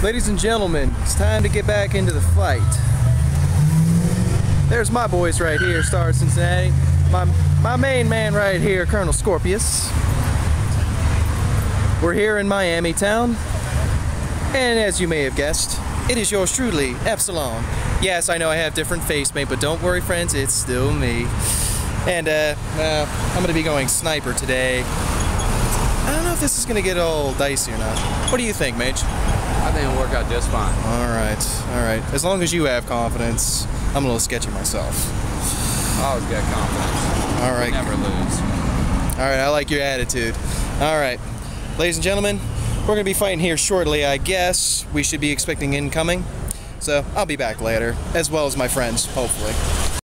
Ladies and gentlemen, it's time to get back into the fight. There's my boys right here, Star Cincinnati. My, my main man right here, Colonel Scorpius. We're here in Miamitown. And as you may have guessed, it is yours truly, Epsilon. Yes, I know I have different face paint, but don't worry, friends, it's still me. And, uh, uh, I'm gonna be going sniper today. I don't know if this is gonna get all dicey or not. What do you think, Mage? I think it'll work out just fine. All right, all right. As long as you have confidence, I'm a little sketchy myself. I always got confidence. All right, Never lose. all right. I like your attitude. All right, ladies and gentlemen, we're gonna be fighting here shortly. I guess we should be expecting incoming. So I'll be back later, as well as my friends, hopefully.